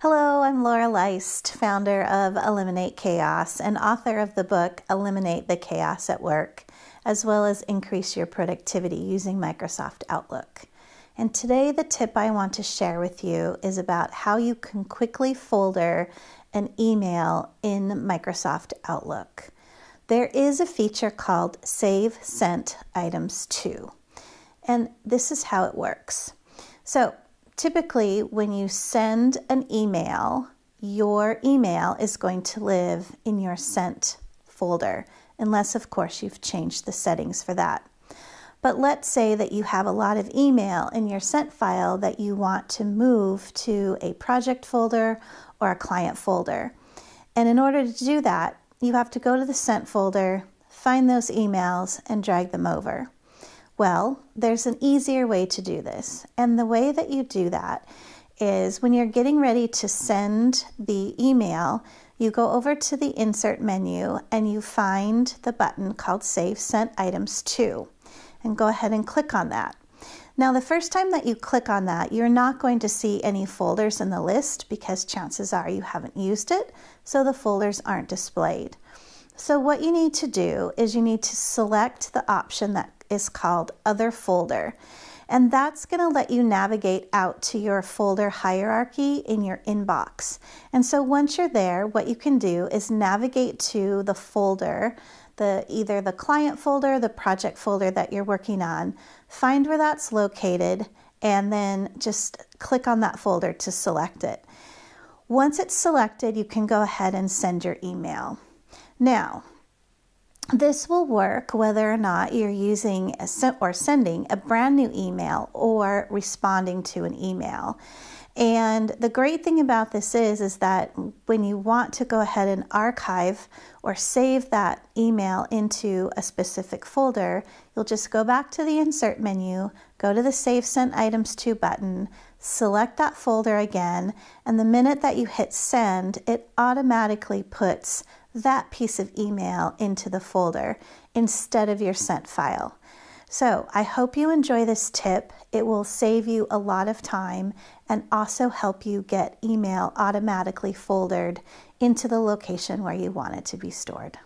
Hello, I'm Laura Leist, founder of Eliminate Chaos and author of the book Eliminate the Chaos at Work, as well as Increase Your Productivity using Microsoft Outlook. And today, the tip I want to share with you is about how you can quickly folder an email in Microsoft Outlook. There is a feature called Save Sent Items To, and this is how it works. So, typically, when you send an email, your email is going to live in your sent folder, unless, of course, you've changed the settings for that. But let's say that you have a lot of email in your sent file that you want to move to a project folder or a client folder. And in order to do that, you have to go to the sent folder, find those emails, and drag them over. Well, there's an easier way to do this. And the way that you do that is when you're getting ready to send the email, you go over to the insert menu and you find the button called Save Sent Items To, and go ahead and click on that. Now, the first time that you click on that, you're not going to see any folders in the list because chances are you haven't used it, so the folders aren't displayed. So, what you need to do is you need to select the option that is called Other Folder. And that's going to let you navigate out to your folder hierarchy in your inbox. And so once you're there, what you can do is navigate to the folder, the either the client folder, the project folder that you're working on, find where that's located, and then just click on that folder to select it. Once it's selected, you can go ahead and send your email. Now, this will work whether or not you're using or sending a brand new email or responding to an email. And the great thing about this is is that when you want to go ahead and archive or save that email into a specific folder, you'll just go back to the insert menu, go to the save sent items to button, select that folder again, and the minute that you hit send, it automatically puts that piece of email into the folder instead of your sent file. So I hope you enjoy this tip. It will save you a lot of time and also help you get email automatically foldered into the location where you want it to be stored.